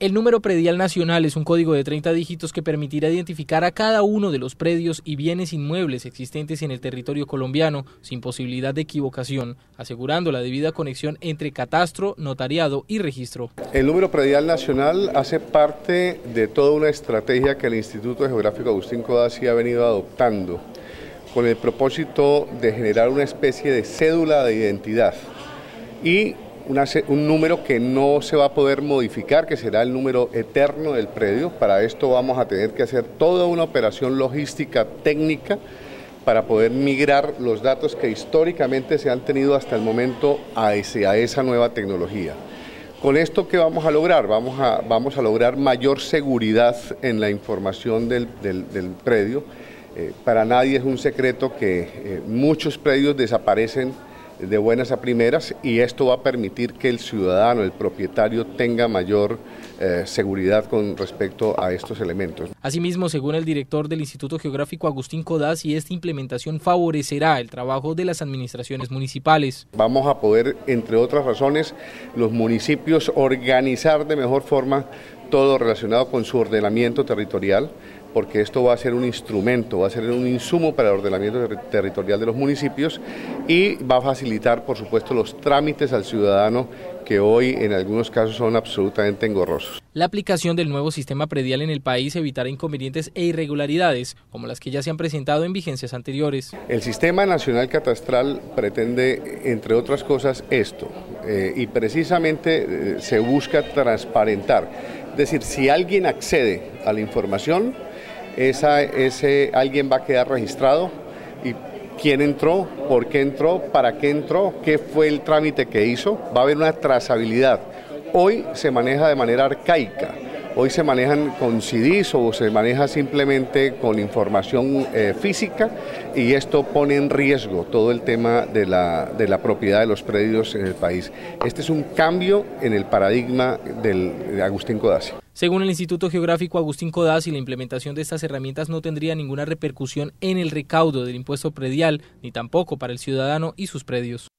El número predial nacional es un código de 30 dígitos que permitirá identificar a cada uno de los predios y bienes inmuebles existentes en el territorio colombiano sin posibilidad de equivocación, asegurando la debida conexión entre catastro, notariado y registro. El número predial nacional hace parte de toda una estrategia que el Instituto Geográfico Agustín Codazzi ha venido adoptando con el propósito de generar una especie de cédula de identidad y un número que no se va a poder modificar, que será el número eterno del predio. Para esto vamos a tener que hacer toda una operación logística técnica para poder migrar los datos que históricamente se han tenido hasta el momento a, esa nueva tecnología. Con esto, ¿qué vamos a lograr? Vamos a, vamos a lograr mayor seguridad en la información del, predio. Eh, para nadie es un secreto que eh, muchos predios desaparecen de buenas a primeras y esto va a permitir que el ciudadano, el propietario, tenga mayor eh, seguridad con respecto a estos elementos. Asimismo, según el director del Instituto Geográfico Agustín Codaz, y esta implementación favorecerá el trabajo de las administraciones municipales. Vamos a poder, entre otras razones, los municipios organizar de mejor forma todo relacionado con su ordenamiento territorial, porque esto va a ser un instrumento, va a ser un insumo para el ordenamiento territorial de los municipios y va a facilitar, por supuesto, los trámites al ciudadano que hoy en algunos casos son absolutamente engorrosos. La aplicación del nuevo sistema predial en el país evitará inconvenientes e irregularidades, como las que ya se han presentado en vigencias anteriores. El Sistema Nacional Catastral pretende, entre otras cosas, esto, eh, y precisamente eh, se busca transparentar es decir, si alguien accede a la información, ese alguien va a quedar registrado y quién entró, por qué entró, para qué entró, qué fue el trámite que hizo, va a haber una trazabilidad. Hoy se maneja de manera arcaica. Hoy se manejan con CDs o se maneja simplemente con información eh, física y esto pone en riesgo todo el tema de la, de la, propiedad de los predios en el país. Este es un cambio en el paradigma del, de Agustín Codazzi. Según el Instituto Geográfico Agustín Codazzi, la implementación de estas herramientas no tendría ninguna repercusión en el recaudo del impuesto predial, ni tampoco para el ciudadano y sus predios.